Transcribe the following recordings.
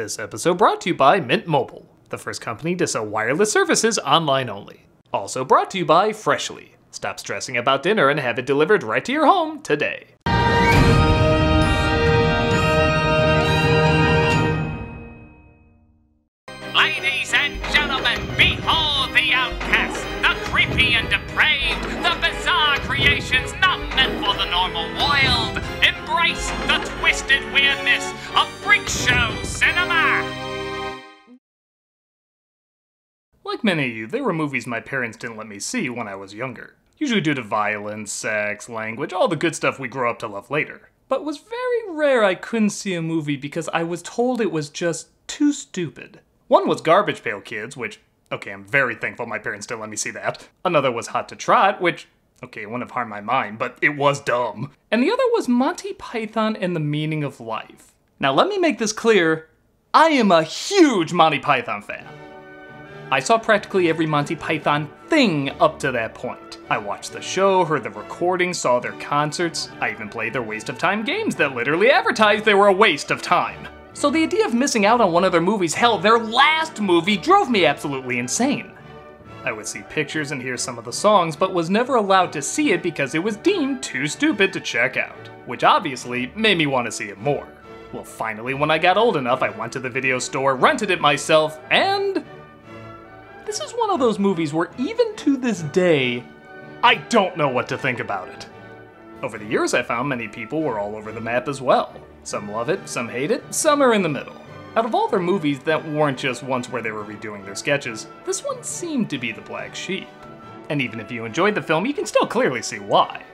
This episode brought to you by Mint Mobile, the first company to sell wireless services online only. Also brought to you by Freshly. Stop stressing about dinner and have it delivered right to your home today. Ladies and gentlemen, behold the outcast, the creepy and depraved, the bizarre creations not meant for the normal world. Embrace the twisted weirdness of freak show cinema. Like many of you, there were movies my parents didn't let me see when I was younger. Usually due to violence, sex, language, all the good stuff we grow up to love later. But it was very rare I couldn't see a movie because I was told it was just too stupid. One was Garbage Pail Kids, which, okay, I'm very thankful my parents didn't let me see that. Another was Hot to Trot, which, okay, it wouldn't have harmed my mind, but it was dumb. And the other was Monty Python and the Meaning of Life. Now let me make this clear I am a huge Monty Python fan. I saw practically every Monty Python thing up to that point. I watched the show, heard the recordings, saw their concerts. I even played their waste of time games that literally advertised they were a waste of time. So the idea of missing out on one of their movies, hell, their last movie, drove me absolutely insane. I would see pictures and hear some of the songs, but was never allowed to see it because it was deemed too stupid to check out, which obviously made me want to see it more. Well, finally, when I got old enough, I went to the video store, rented it myself, and this is one of those movies where even to this day, I don't know what to think about it. Over the years, I found many people were all over the map as well. Some love it, some hate it, some are in the middle. Out of all their movies that weren't just ones where they were redoing their sketches, this one seemed to be the black sheep. And even if you enjoyed the film, you can still clearly see why.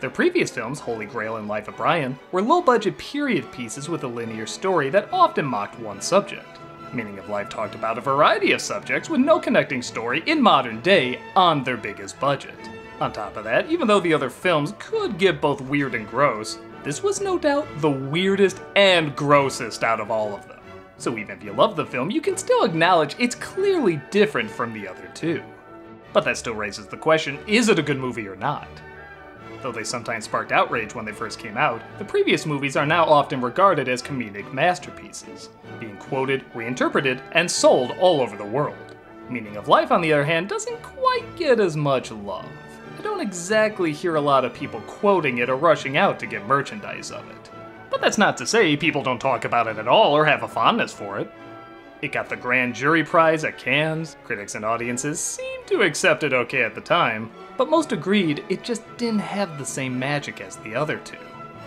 Their previous films, Holy Grail and Life of Brian, were low budget period pieces with a linear story that often mocked one subject. Meaning of Life talked about a variety of subjects with no connecting story in modern day on their biggest budget. On top of that, even though the other films could get both weird and gross, this was no doubt the weirdest and grossest out of all of them. So even if you love the film, you can still acknowledge it's clearly different from the other two. But that still raises the question is it a good movie or not? Though they sometimes sparked outrage when they first came out, the previous movies are now often regarded as comedic masterpieces, being quoted, reinterpreted, and sold all over the world. Meaning of Life, on the other hand, doesn't quite get as much love. I don't exactly hear a lot of people quoting it or rushing out to get merchandise of it. But that's not to say people don't talk about it at all or have a fondness for it. It got the Grand Jury Prize at Cannes, critics and audiences seemed to accept it okay at the time, but most agreed it just didn't have the same magic as the other two.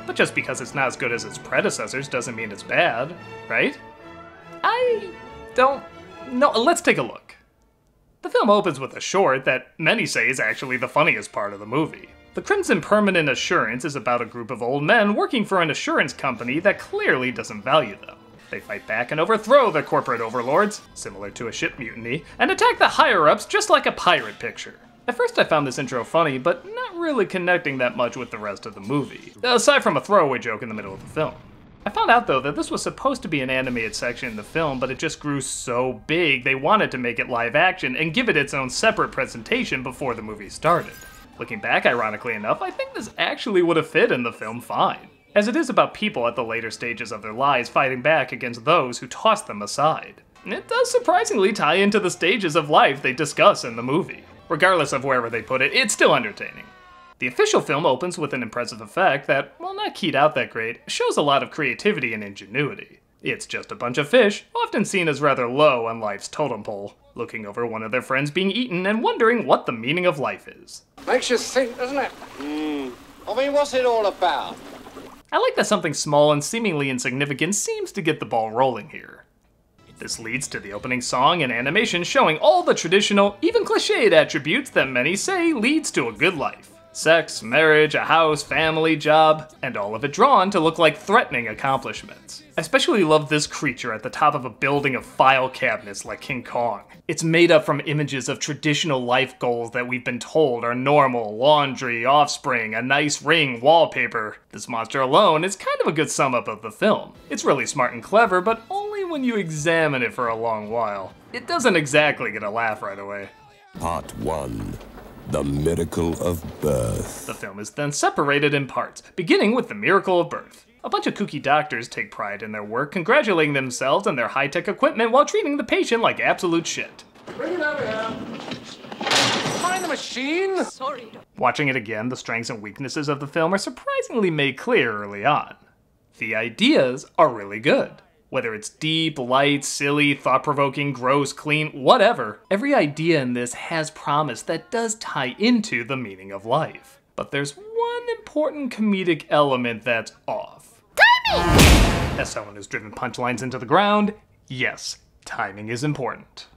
But just because it's not as good as its predecessors doesn't mean it's bad, right? I don't. No, let's take a look. The film opens with a short that many say is actually the funniest part of the movie. The Crimson Permanent Assurance is about a group of old men working for an assurance company that clearly doesn't value them. They fight back and overthrow the corporate overlords, similar to a ship mutiny, and attack the higher ups just like a pirate picture. At first, I found this intro funny, but not really connecting that much with the rest of the movie, aside from a throwaway joke in the middle of the film. I found out though that this was supposed to be an animated section in the film, but it just grew so big they wanted to make it live action and give it its own separate presentation before the movie started. Looking back, ironically enough, I think this actually would have fit in the film fine, as it is about people at the later stages of their lives fighting back against those who tossed them aside. It does surprisingly tie into the stages of life they discuss in the movie. Regardless of wherever they put it, it's still entertaining. The official film opens with an impressive effect that, while not keyed out that great, shows a lot of creativity and ingenuity. It's just a bunch of fish, often seen as rather low on life's totem pole, looking over one of their friends being eaten and wondering what the meaning of life is. Makes you think, doesn't it? Hmm. I mean, what's it all about? I like that something small and seemingly insignificant seems to get the ball rolling here. This leads to the opening song and animation showing all the traditional, even cliched attributes that many say leads to a good life. Sex, marriage, a house, family, job, and all of it drawn to look like threatening accomplishments. I especially love this creature at the top of a building of file cabinets like King Kong. It's made up from images of traditional life goals that we've been told are normal, laundry, offspring, a nice ring, wallpaper. This monster alone is kind of a good sum up of the film. It's really smart and clever, but only when you examine it for a long while. It doesn't exactly get a laugh right away. Part 1 The Miracle of Birth. The film is then separated in parts, beginning with the miracle of birth. A bunch of kooky doctors take pride in their work, congratulating themselves on their high tech equipment while treating the patient like absolute shit. Bring it over here. Find the machine. Sorry. Watching it again, the strengths and weaknesses of the film are surprisingly made clear early on. The ideas are really good. Whether it's deep, light, silly, thought provoking, gross, clean, whatever, every idea in this has promise that does tie into the meaning of life. But there's one important comedic element that's off. Timing! As someone who's driven punchlines into the ground, yes, timing is important.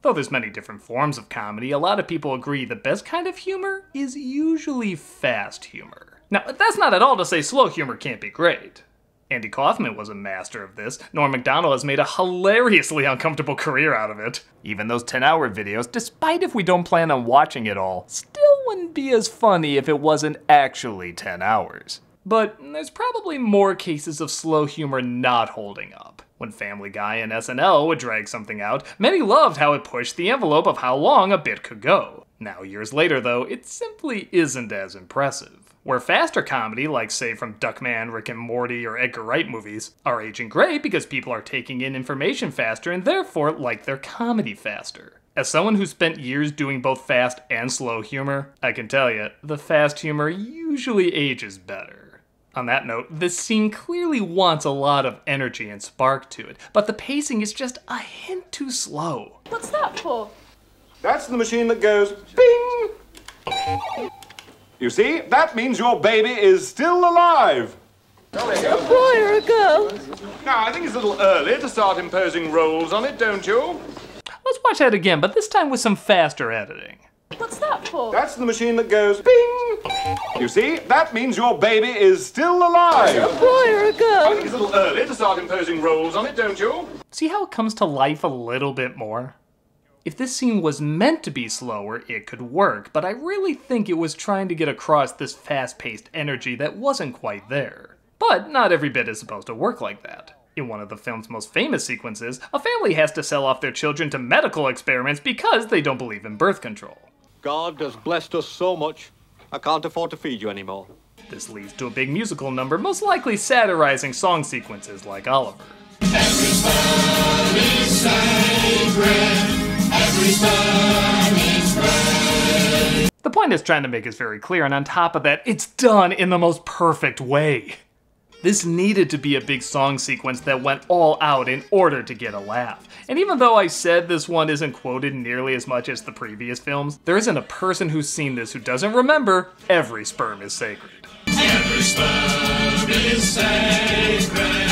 Though there's many different forms of comedy, a lot of people agree the best kind of humor is usually fast humor. Now, that's not at all to say slow humor can't be great. Andy Kaufman was a master of this. Norm Macdonald has made a hilariously uncomfortable career out of it. Even those 10 hour videos, despite if we don't plan on watching it all, still wouldn't be as funny if it wasn't actually 10 hours. But there's probably more cases of slow humor not holding up. When Family Guy and SNL would drag something out, many loved how it pushed the envelope of how long a bit could go. Now, years later, though, it simply isn't as impressive. Where faster comedy, like say from Duckman, Rick and Morty, or Edgar Wright movies, are aging great because people are taking in information faster and therefore like their comedy faster. As someone who spent years doing both fast and slow humor, I can tell you, the fast humor usually ages better. On that note, this scene clearly wants a lot of energy and spark to it, but the pacing is just a hint too slow. What's that for? That's the machine that goes bing. You see, that means your baby is still alive. A Boy or a girl? Now, I think it's a little early to start imposing roles on it, don't you? Let's watch that again, but this time with some faster editing. What's that for? That's the machine that goes bing. You see, that means your baby is still alive. A Boy or a I girl? I think it's a little early to start imposing roles on it, don't you? See how it comes to life a little bit more? If this scene was meant to be slower, it could work, but I really think it was trying to get across this fast paced energy that wasn't quite there. But not every bit is supposed to work like that. In one of the film's most famous sequences, a family has to sell off their children to medical experiments because they don't believe in birth control. God has blessed us so much, I can't afford to feed you anymore. This leads to a big musical number, most likely satirizing song sequences like Oliver. The point is trying to make is very clear, and on top of that, it's done in the most perfect way. This needed to be a big song sequence that went all out in order to get a laugh. And even though I said this one isn't quoted nearly as much as the previous films, there isn't a person who's seen this who doesn't remember every sperm is sacred. every sperm is sacred.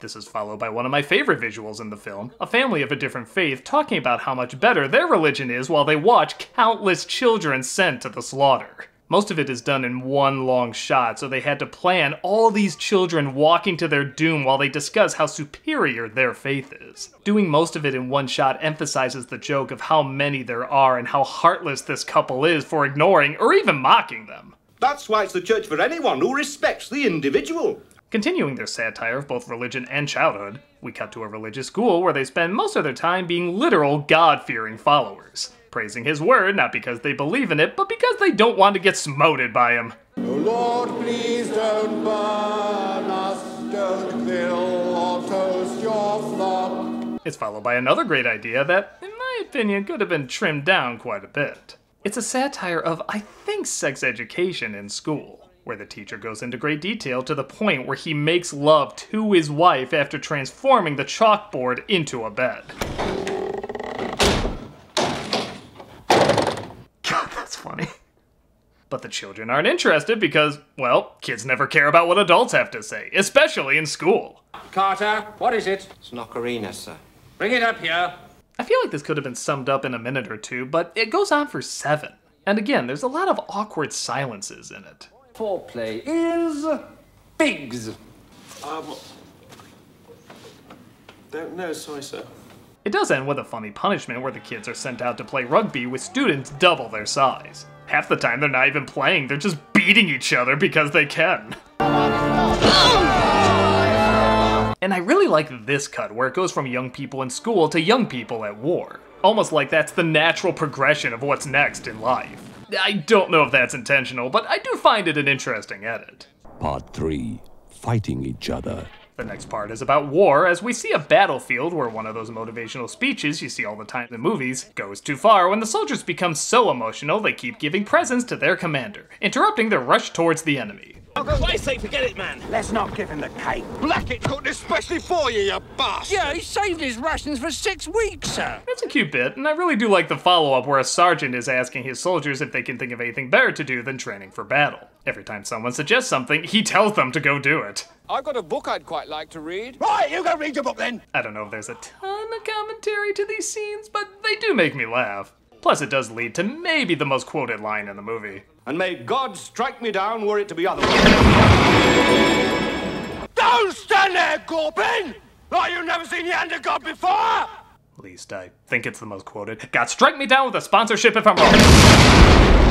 This is followed by one of my favorite visuals in the film a family of a different faith talking about how much better their religion is while they watch countless children sent to the slaughter. Most of it is done in one long shot, so they had to plan all these children walking to their doom while they discuss how superior their faith is. Doing most of it in one shot emphasizes the joke of how many there are and how heartless this couple is for ignoring or even mocking them. That's why it's the church for anyone who respects the individual. Continuing their satire of both religion and childhood, we cut to a religious school where they spend most of their time being literal God fearing followers, praising his word not because they believe in it, but because they don't want to get smoted by him. Oh Lord, please don't burn us, don't kill or toast your flock. It's followed by another great idea that, in my opinion, could have been trimmed down quite a bit. It's a satire of, I think, sex education in school, where the teacher goes into great detail to the point where he makes love to his wife after transforming the chalkboard into a bed. God, that's funny. But the children aren't interested because, well, kids never care about what adults have to say, especially in school. Carter, what is it? It's an ocarina, sir. Bring it up here. I feel like this could have been summed up in a minute or two, but it goes on for seven. And again, there's a lot of awkward silences in it. Foreplay is figs. Um, don't know, sorry, sir. It does end with a funny punishment where the kids are sent out to play rugby with students double their size. Half the time they're not even playing, they're just beating each other because they can. And I really like this cut where it goes from young people in school to young people at war. Almost like that's the natural progression of what's next in life. I don't know if that's intentional, but I do find it an interesting edit. Part 3 fighting each other. The next part is about war, as we see a battlefield where one of those motivational speeches you see all the time in movies goes too far when the soldiers become so emotional they keep giving presents to their commander, interrupting their rush towards the enemy. For Christ's sake, forget it, man. Let's not give him the cake. Blackett cooked especially for you, you bastard. Yeah, he saved his rations for six weeks, sir. That's a cute bit, and I really do like the follow up where a sergeant is asking his soldiers if they can think of anything better to do than training for battle. Every time someone suggests something, he tells them to go do it. I've got a book I'd quite like to read. Right, you go read your book then. I don't know if there's a ton of commentary to these scenes, but they do make me laugh. Plus, it does lead to maybe the most quoted line in the movie. And may God strike me down were it to be otherwise. Don't stand there, Corbin! Like you've never seen the hand of God before! At least I think it's the most quoted. God, strike me down with a sponsorship if I'm wrong.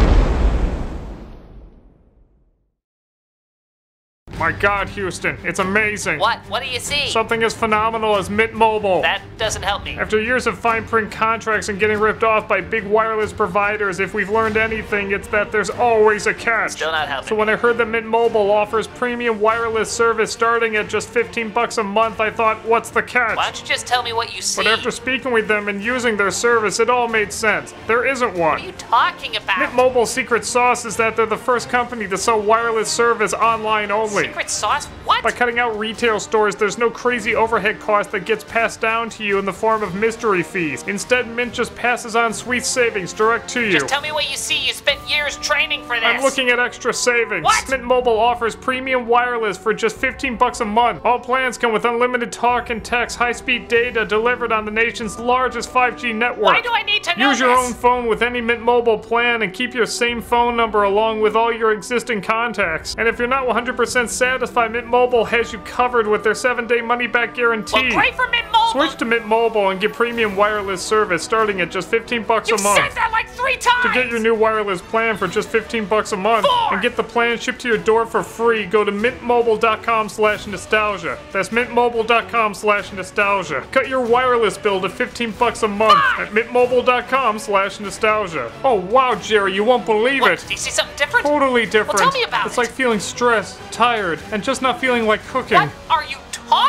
My God, Houston, it's amazing. What? What do you see? Something as phenomenal as Mint Mobile. That doesn't help me. After years of fine print contracts and getting ripped off by big wireless providers, if we've learned anything, it's that there's always a catch. Still not helping. So when I heard that Mint Mobile offers premium wireless service starting at just 15 bucks a month, I thought, what's the catch? Why don't you just tell me what you see? But after speaking with them and using their service, it all made sense. There isn't one. What are you talking about? Mint Mobile's secret sauce is that they're the first company to sell wireless service online only. Secret sauce? What? By cutting out retail stores, there's no crazy overhead cost that gets passed down to you in the form of mystery fees. Instead, Mint just passes on sweet savings direct to you. Just tell me what you see. You spent years training for this. I'm looking at extra savings. What? Mint Mobile offers premium wireless for just 15 bucks a month. All plans come with unlimited talk and text, high-speed data delivered on the nation's largest 5G network. Why do I need to know Use your this? own phone with any Mint Mobile plan and keep your same phone number along with all your existing contacts. And if you're not 100% satisfied, Mint Mobile has you covered with their 7-day money-back guarantee. Well, great for Mint Mobile. Switch to Mint Mobile and get premium wireless service starting at just 15 bucks You a month. You said that like three times. To get your new wireless plan for just 15 bucks a month Four. and get the plan shipped to your door for free, go to mintmobile.com slash nostalgia. That's mintmobile.com slash nostalgia. Cut your wireless bill to 15 bucks a month at mintmobile.com slash nostalgia. Oh wow, Jerry, you won't believe What? it. Do you see something different? Totally different. Well, tell me about it's it. like feeling stressed, tired, and just not feeling like cooking. What are you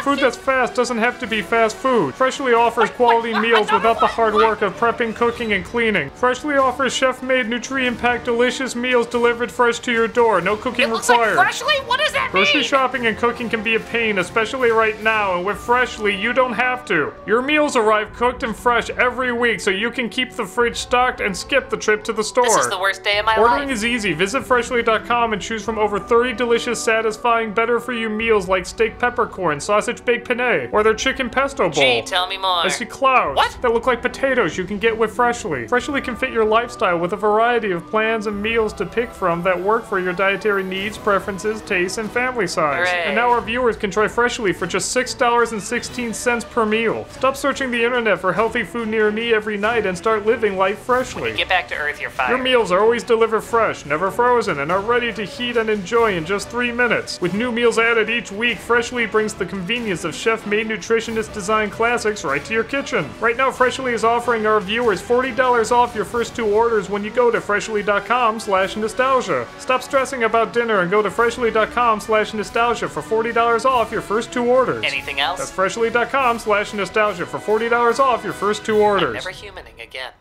Food that's fast doesn't have to be fast food. Freshly offers quality meals without the hard work of prepping, cooking, and cleaning. Freshly offers chef-made, nutrient-packed, delicious meals delivered fresh to your door. No cooking It looks required. like freshly. What does that Grocery mean? shopping and cooking can be a pain, especially right now, and with Freshly, you don't have to. Your meals arrive cooked and fresh every week, so you can keep the fridge stocked and skip the trip to the store. This is the worst day of my Ordering life. Ordering is easy. Visit freshly.com and choose from over 30 delicious, satisfying, better for you meals like steak peppercorn, sausage baked penne, or their chicken pesto bowl. Gee, tell me more. I see clouds What? that look like potatoes you can get with Freshly. Freshly can fit your lifestyle with a variety of plans and meals to pick from that work for your dietary needs, preferences, tastes, and family size. Hooray. And now our viewers can try Freshly for just $6.16 per meal. Stop searching the internet for healthy food near me every night and start living life freshly. Get back to Earth, you're fired. Your meals are always delivered fresh, never frozen, and are ready to heat and enjoy in just three minutes. With new meals added each week, Freshly brings the convenience of chef-made nutritionist designed classics right to your kitchen. Right now, Freshly is offering our viewers $40 off your first two orders when you go to freshly.com slash nostalgia. Stop stressing about dinner and go to freshly.com slash nostalgia for $40 off your first two orders. Anything else? That's freshly.com slash nostalgia for $40 off your first two orders. Never humaning again.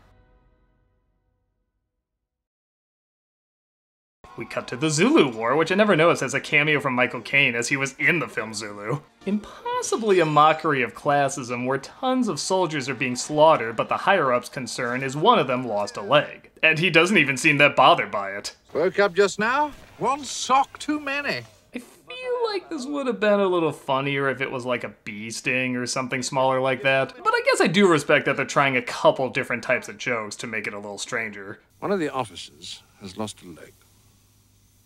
We cut to the Zulu War, which I never noticed as a cameo from Michael Caine as he was in the film Zulu. Impossibly a mockery of classism where tons of soldiers are being slaughtered, but the higher ups' concern is one of them lost a leg. And he doesn't even seem that bothered by it. Woke up just now? One sock too many. I feel like this would have been a little funnier if it was like a bee sting or something smaller like that. But I guess I do respect that they're trying a couple different types of jokes to make it a little stranger. One of the officers has lost a leg.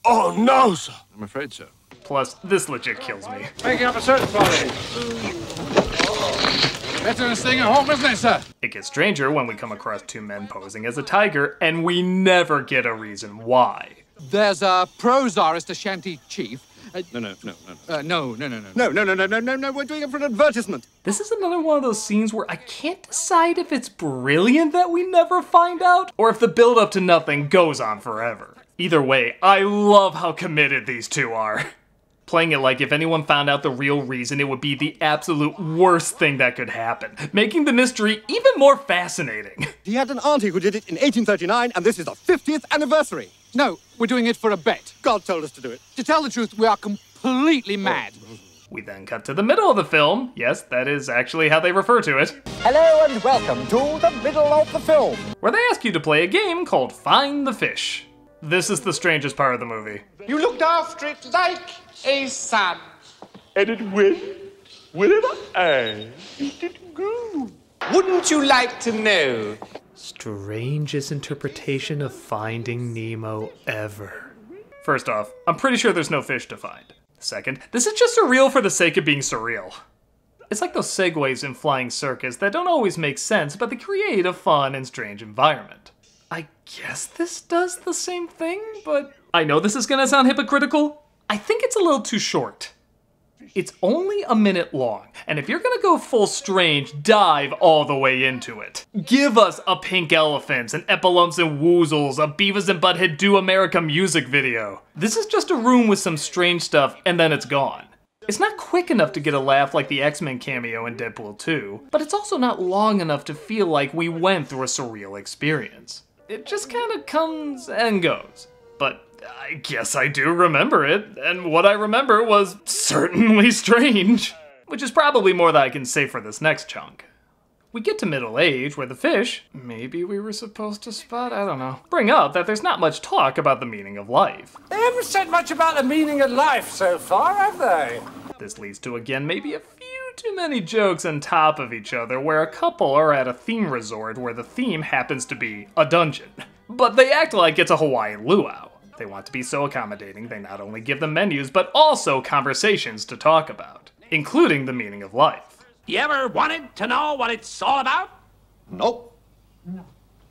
Oh, no, sir. I'm afraid so. Plus, this legit kills me. Making up a search party. Better than staying at home, isn't it, sir? It gets stranger when we come across two men posing as a tiger, and we never get a reason why. There's a pro-czarist Ashanti chief. Uh, No, no, no, no. uh, no, no, no, no. No, no, no, no, no, no, no. We're doing it for an advertisement. This is another one of those scenes where I can't decide if it's brilliant that we never find out, or if the build up to nothing goes on forever. Either way, I love how committed these two are. playing it like if anyone found out the real reason, it would be the absolute worst thing that could happen, making the mystery even more fascinating. He had an auntie who did it in 1839, and this is the 50th anniversary. No, we're doing it for a bet. God told us to do it. To tell the truth, we are completely oh. mad. We then cut to the middle of the film. Yes, that is actually how they refer to it. Hello and welcome to the middle of the film. Where they ask you to play a game called Find the Fish. This is the strangest part of the movie. You looked after it like a son. And it went wherever I it go. Wouldn't you like to know? Strangest interpretation of Finding Nemo ever. First off, I'm pretty sure there's no fish to find. Second, this is just surreal for the sake of being surreal. It's like those segues in Flying Circus that don't always make sense, but they create a fun and strange environment. I guess this does the same thing, but I know this is gonna sound hypocritical. I think it's a little too short. It's only a minute long, and if you're gonna go full strange, dive all the way into it. Give us a pink elephants, an heffalumps and woozles, a Beavis and Butthead Do America music video. This is just a room with some strange stuff, and then it's gone. It's not quick enough to get a laugh like the X Men cameo in Deadpool 2, but it's also not long enough to feel like we went through a surreal experience. It just kind of comes and goes. But I guess I do remember it, and what I remember was certainly strange. Which is probably more that I can say for this next chunk. We get to middle age where the fish, maybe we were supposed to spot, I don't know, bring up that there's not much talk about the meaning of life. They haven't said much about the meaning of life so far, have they? This leads to again maybe a few too many jokes on top of each other where a couple are at a theme resort where the theme happens to be a dungeon. But they act like it's a Hawaiian luau. They want to be so accommodating, they not only give them menus, but also conversations to talk about, including the meaning of life. You ever wanted to know what it's all about? Nope.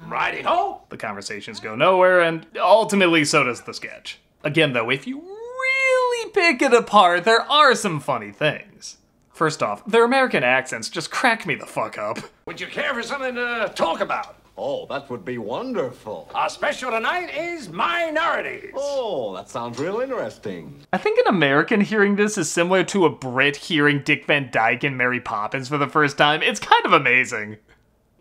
Righty ho. The conversations go nowhere, and ultimately so does the sketch. Again, though, if you really pick it apart, there are some funny things. First off, their American accents just crack me the fuck up. Would you care for something to talk about? Oh, that would be wonderful. Our special tonight is minorities. Oh, that sounds real interesting. I think an American hearing this is similar to a Brit hearing Dick Van Dyke and Mary Poppins for the first time. It's kind of amazing.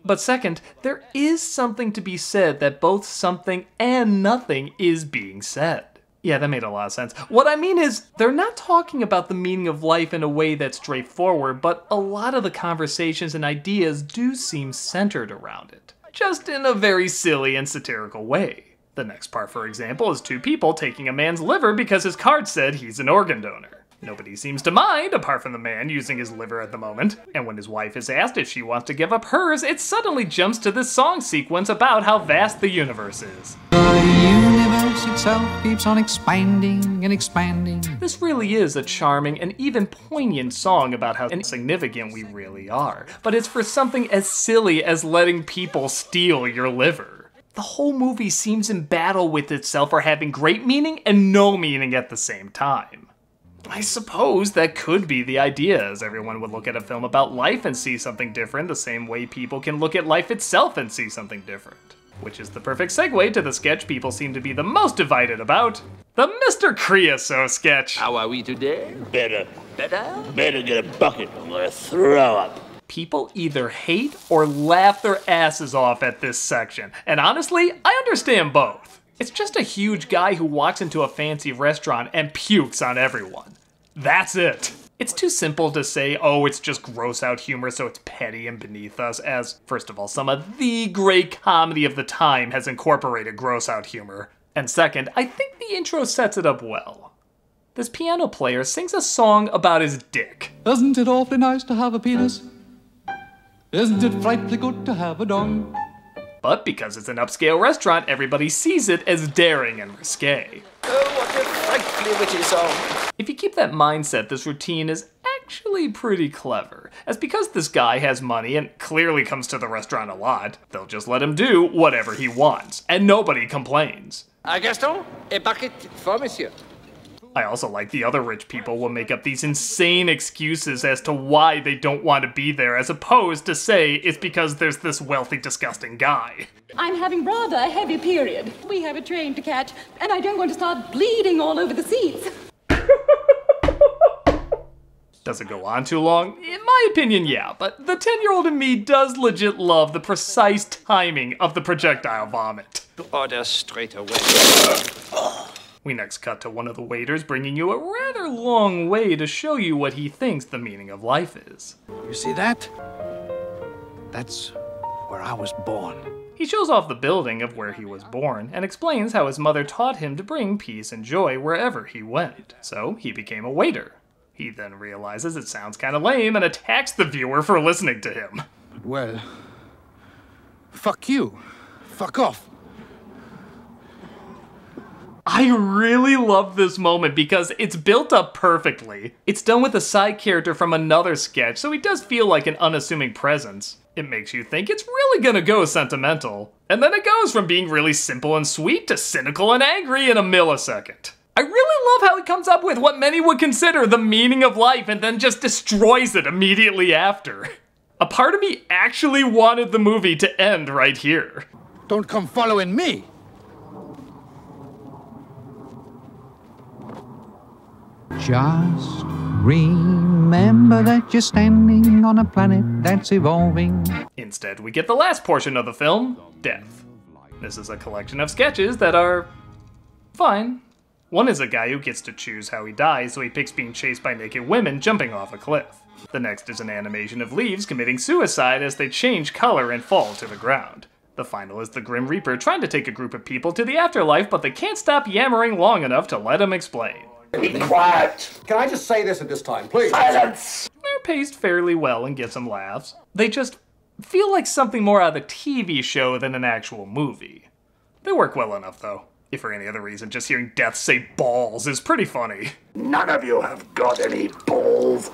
But second, there is something to be said that both something and nothing is being said. Yeah, that made a lot of sense. What I mean is, they're not talking about the meaning of life in a way that's straightforward, but a lot of the conversations and ideas do seem centered around it. Just in a very silly and satirical way. The next part, for example, is two people taking a man's liver because his card said he's an organ donor. Nobody seems to mind, apart from the man using his liver at the moment. And when his wife is asked if she wants to give up hers, it suddenly jumps to this song sequence about how vast the universe is. The universe itself keeps on expanding and expanding. This really is a charming and even poignant song about how insignificant we really are. But it's for something as silly as letting people steal your liver. The whole movie seems in battle with itself for having great meaning and no meaning at the same time. I suppose that could be the idea, as everyone would look at a film about life and see something different the same way people can look at life itself and see something different. Which is the perfect segue to the sketch people seem to be the most divided about the Mr. Creosote sketch. How are we today? Better. Better? Better get a bucket. I'm gonna throw up. People either hate or laugh their asses off at this section, and honestly, I understand both. It's just a huge guy who walks into a fancy restaurant and pukes on everyone. That's it. It's too simple to say, oh, it's just gross out humor, so it's petty and beneath us, as, first of all, some of the great comedy of the time has incorporated gross out humor. And second, I think the intro sets it up well. This piano player sings a song about his dick. Isn't it awfully nice to have a penis? Isn't it frightfully good to have a dong? But because it's an upscale restaurant, everybody sees it as daring and risque. Oh, what a frightfully witty song. If you keep that mindset, this routine is actually pretty clever. As because this guy has money and clearly comes to the restaurant a lot, they'll just let him do whatever he wants, and nobody complains. Uh, Gaston, a bucket for monsieur. I also like the other rich people will make up these insane excuses as to why they don't want to be there, as opposed to say it's because there's this wealthy, disgusting guy. I'm having rather a heavy period. We have a train to catch, and I don't want to start bleeding all over the seats. Does it go on too long? In my opinion, yeah, but the 10 year old in me does legit love the precise timing of the projectile vomit. Order straight away. We next cut to one of the waiters bringing you a rather long way to show you what he thinks the meaning of life is. You see that? That's where I was born. He shows off the building of where he was born and explains how his mother taught him to bring peace and joy wherever he went. So he became a waiter. He then realizes it sounds kind of lame and attacks the viewer for listening to him. Well, fuck you. Fuck off. I really love this moment because it's built up perfectly. It's done with a side character from another sketch, so he does feel like an unassuming presence. It makes you think it's really gonna go sentimental. And then it goes from being really simple and sweet to cynical and angry in a millisecond. I really love how it comes up with what many would consider the meaning of life and then just destroys it immediately after. A part of me actually wanted the movie to end right here. Don't come following me. Just remember that you're standing on a planet that's evolving. Instead, we get the last portion of the film, Death. This is a collection of sketches that are fine. One is a guy who gets to choose how he dies, so he picks being chased by naked women jumping off a cliff. The next is an animation of leaves committing suicide as they change color and fall to the ground. The final is the Grim Reaper trying to take a group of people to the afterlife, but they can't stop yammering long enough to let him explain. Be quiet. Can I just say this at this time, please? Silence! They're paced fairly well and get some laughs. They just feel like something more out of a TV show than an actual movie. They work well enough, though. If for any other reason, just hearing Death say balls is pretty funny. None of you have got any balls.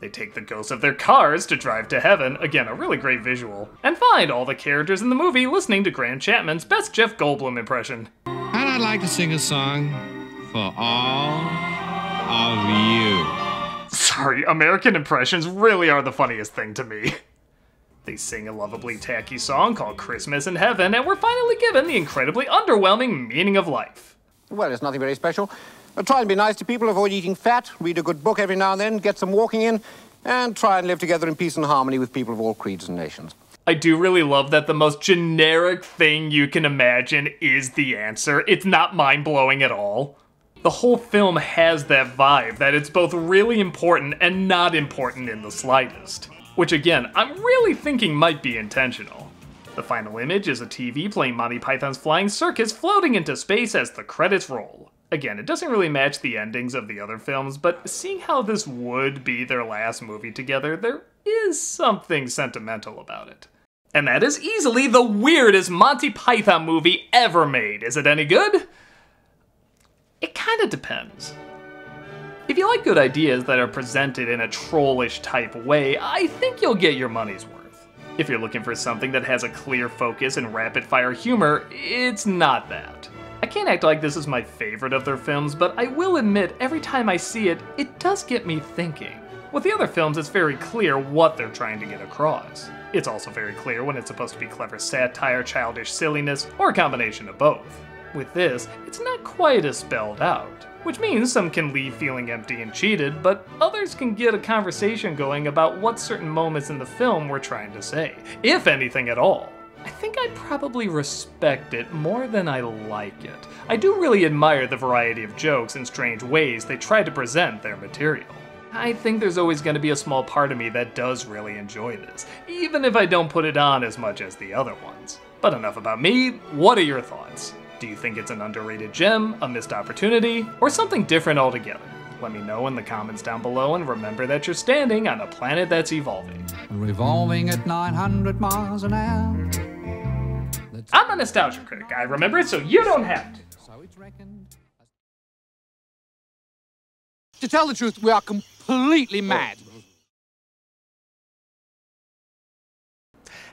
They take the ghosts of their cars to drive to heaven, again, a really great visual, and find all the characters in the movie listening to Graham Chapman's best Jeff Goldblum impression. And I'd like to sing a song for all of you. Sorry, American impressions really are the funniest thing to me. They sing a lovably tacky song called Christmas in Heaven, and we're finally given the incredibly underwhelming meaning of life. Well, it's nothing very special. Uh, try and be nice to people, avoid eating fat, read a good book every now and then, get some walking in, and try and live together in peace and harmony with people of all creeds and nations. I do really love that the most generic thing you can imagine is the answer. It's not mind blowing at all. The whole film has that vibe that it's both really important and not important in the slightest. Which again, I'm really thinking might be intentional. The final image is a TV playing Monty Python's Flying Circus floating into space as the credits roll. Again, it doesn't really match the endings of the other films, but seeing how this would be their last movie together, there is something sentimental about it. And that is easily the weirdest Monty Python movie ever made. Is it any good? It kinda depends. If you like good ideas that are presented in a trollish type way, I think you'll get your money's worth. If you're looking for something that has a clear focus and rapid fire humor, it's not that. I can't act like this is my favorite of their films, but I will admit every time I see it, it does get me thinking. With the other films, it's very clear what they're trying to get across. It's also very clear when it's supposed to be clever satire, childish silliness, or a combination of both. With this, it's not quite as spelled out, which means some can leave feeling empty and cheated, but others can get a conversation going about what certain moments in the film were trying to say, if anything at all. I think I probably respect it more than I like it. I do really admire the variety of jokes and strange ways they try to present their material. I think there's always going to be a small part of me that does really enjoy this, even if I don't put it on as much as the other ones. But enough about me, what are your thoughts? Do you think it's an underrated gem, a missed opportunity, or something different altogether? Let me know in the comments down below and remember that you're standing on a planet that's evolving. Revolving at 900 miles an hour. I'm a nostalgia critic, I remember it so you don't have to. So it's reckoned. To tell the truth, we are completely mad.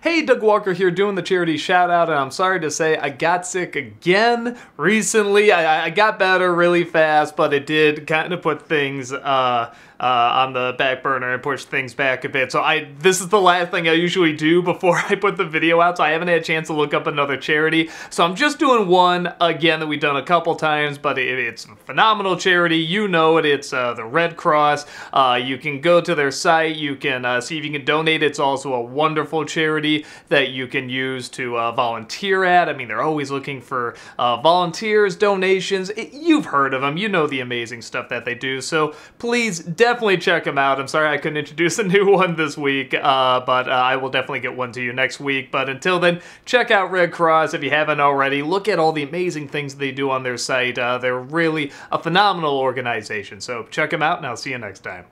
Hey, Doug Walker here doing the charity shout out, and I'm sorry to say I got sick again recently. I, I got better really fast, but it did kind of put things uh, uh, on the back burner and push things back a bit. So I this is the last thing I usually do before I put the video out. So I haven't had a chance to look up another charity. So I'm just doing one again that we've done a couple times, but it, it's a phenomenal charity. You know it. It's uh, the Red Cross. Uh, you can go to their site. You can uh, see if you can donate. It's also a wonderful charity that you can use to uh, volunteer at. I mean, they're always looking for uh, volunteers, donations. It, you've heard of them. You know the amazing stuff that they do. So please definitely check them out. I'm sorry I couldn't introduce a new one this week, uh, but uh, I will definitely get one to you next week. But until then, check out Red Cross if you haven't already. Look at all the amazing things they do on their site. Uh, they're really a phenomenal organization. So check them out, and I'll see you next time.